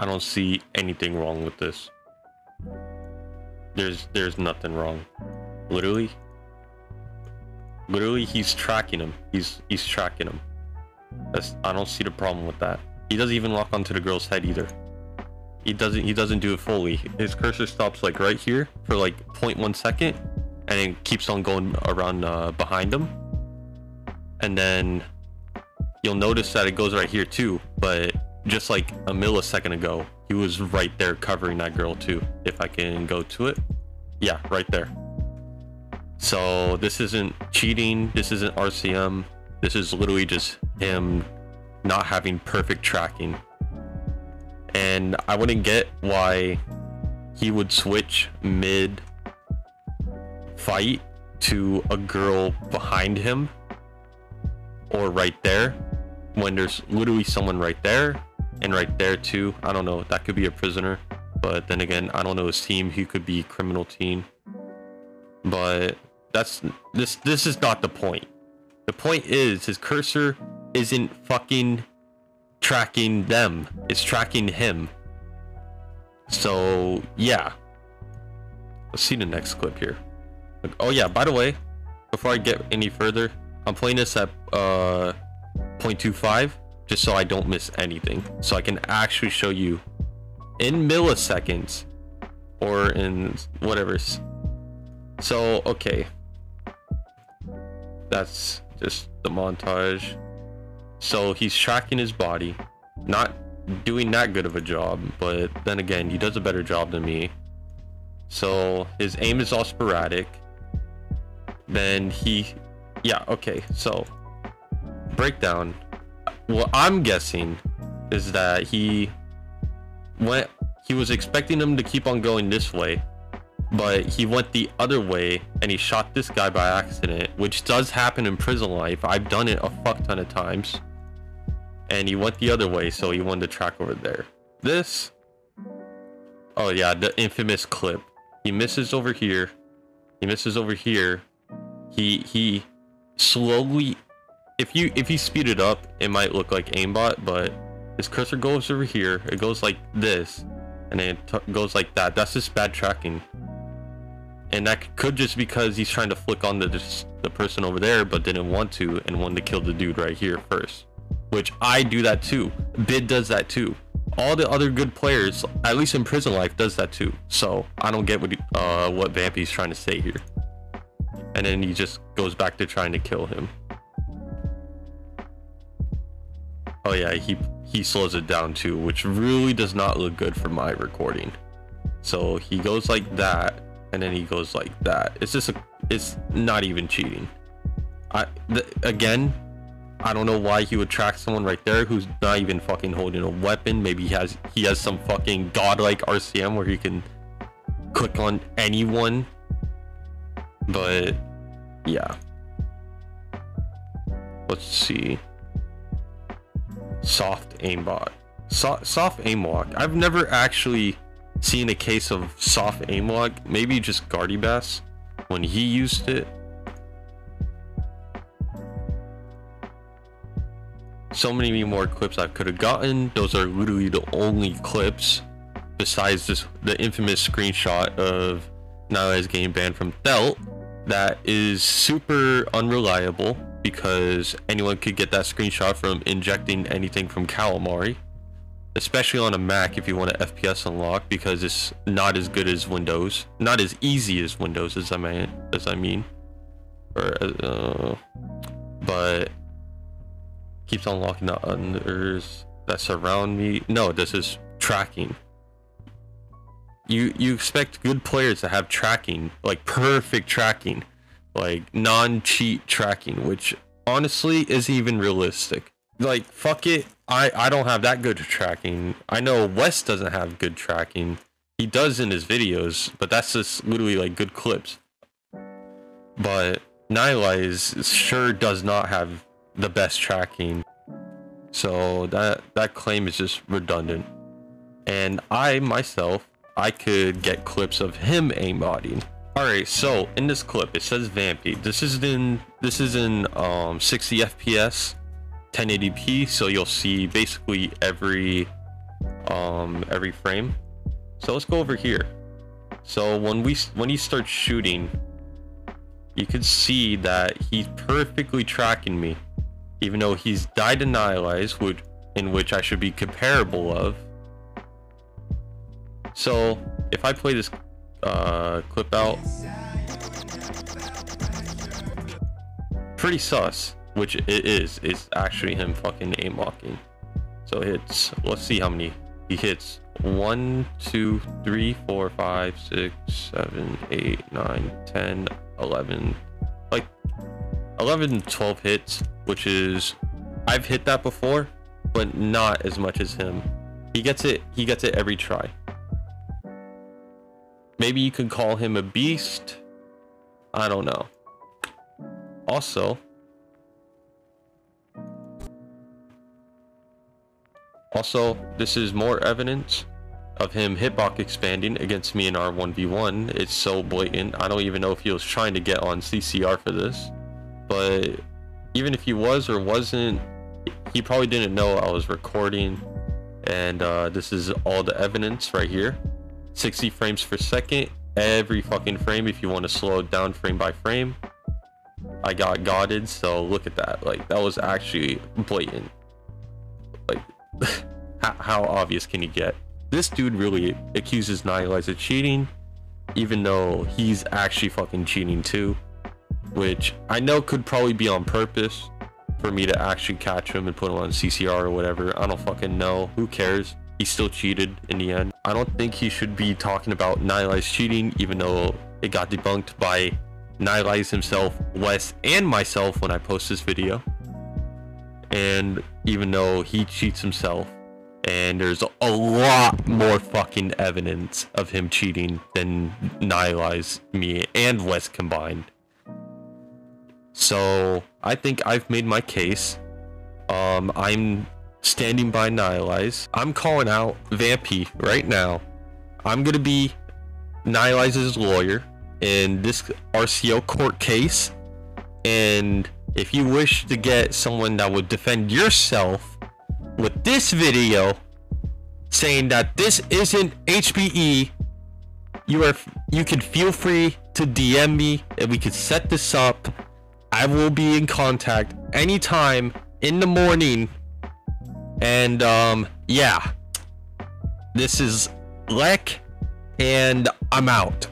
I don't see anything wrong with this. There's there's nothing wrong. Literally. Literally he's tracking him. He's he's tracking him. That's I don't see the problem with that. He doesn't even lock onto the girl's head either. He doesn't he doesn't do it fully. His cursor stops like right here for like 0.1 second and then keeps on going around uh, behind him. And then you'll notice that it goes right here too, but just like a millisecond ago, he was right there covering that girl too. If I can go to it. Yeah, right there. So this isn't cheating. This isn't RCM. This is literally just him not having perfect tracking. And I wouldn't get why he would switch mid fight to a girl behind him or right there when there's literally someone right there and right there too. I don't know. That could be a prisoner, but then again, I don't know his team. He could be criminal team. But that's this. This is not the point. The point is his cursor isn't fucking tracking them. It's tracking him. So yeah. Let's see the next clip here. Oh yeah. By the way, before I get any further, I'm playing this at uh 0.25 just so I don't miss anything. So I can actually show you in milliseconds or in whatever. So, okay. That's just the montage. So he's tracking his body, not doing that good of a job, but then again, he does a better job than me. So his aim is all sporadic. Then he, yeah, okay. So breakdown. What I'm guessing is that he went, he was expecting them to keep on going this way, but he went the other way and he shot this guy by accident, which does happen in prison life. I've done it a fuck ton of times. And he went the other way, so he wanted to track over there. This, oh yeah, the infamous clip. He misses over here. He misses over here. He he slowly, if you if you speed it up, it might look like aimbot, but his cursor goes over here. It goes like this, and then it goes like that. That's just bad tracking. And that could just because he's trying to flick on the the person over there but didn't want to and wanted to kill the dude right here first. Which i do that too. Bid does that too. All the other good players at least in prison life does that too. So i don't get what uh what vampy's trying to say here. And then he just goes back to trying to kill him oh yeah he he slows it down too which really does not look good for my recording so he goes like that and then he goes like that. It's just a, it's not even cheating. I again, I don't know why he would track someone right there who's not even fucking holding a weapon. Maybe he has he has some fucking godlike RCM where he can click on anyone. But yeah. Let's see. Soft aimbot. So, soft aim. I've never actually seen a case of soft aim maybe just Guardy Bass when he used it. So many more clips I could have gotten. Those are literally the only clips besides this the infamous screenshot of Nihilize getting banned from Thelt that is super unreliable because anyone could get that screenshot from injecting anything from Calamari especially on a Mac if you want an FPS unlock because it's not as good as Windows, not as easy as Windows as I mean, as I mean, or uh, but keeps unlocking the others that surround me. No, this is tracking. You you expect good players to have tracking, like perfect tracking, like non-cheat tracking, which honestly isn't even realistic. Like fuck it. I i don't have that good tracking. I know west doesn't have good tracking. He does in his videos but that's just literally like good clips. But Nihilize sure does not have the best tracking. So that that claim is just redundant. And i myself i could get clips of him aimbotting all right so in this clip it says vampy this is in this is in um 60 fps 1080p so you'll see basically every um, every frame. So let's go over here. So when we when he starts shooting, you can see that he's perfectly tracking me, even though he's died Nihilize, which in which I should be comparable of. So if I play this uh, clip out, pretty sus, which it is. It's actually him fucking aim locking. So hits. Let's see how many he hits. One, two, three, four, five, six, seven, eight, nine, ten, eleven. Like 11, 12 hits, which is I've hit that before, but not as much as him. He gets it. He gets it every try. Maybe you could call him a beast. I don't know. Also, also, this is more evidence of him hitbox expanding against me in R1v1. It's so blatant. I don't even know if he was trying to get on CCR for this. But even if he was or wasn't, he probably didn't know I was recording. And uh, this is all the evidence right here. 60 frames per second, every fucking frame if you want to slow down frame by frame. I got godded, so look at that. Like, that was actually blatant. Like, how obvious can you get? This dude really accuses Nihilize of cheating, even though he's actually fucking cheating too. Which I know could probably be on purpose for me to actually catch him and put him on CCR or whatever. I don't fucking know. Who cares? He still cheated in the end. I don't think he should be talking about Nihilize cheating, even though it got debunked by Nihilize himself, Wes, and myself when I post this video. And even though he cheats himself, and there's a lot more fucking evidence of him cheating than Nihilize me and Wes combined. So I think I've made my case. Um, I'm standing by Nihilize. I'm calling out Vampy right now. I'm gonna be Nihilize's lawyer in this RCO court case. And if you wish to get someone that would defend yourself with this video saying that this isn't HBE, you are you can feel free to DM me and we can set this up. I will be in contact anytime in the morning. And um yeah. This is Lec and I'm out.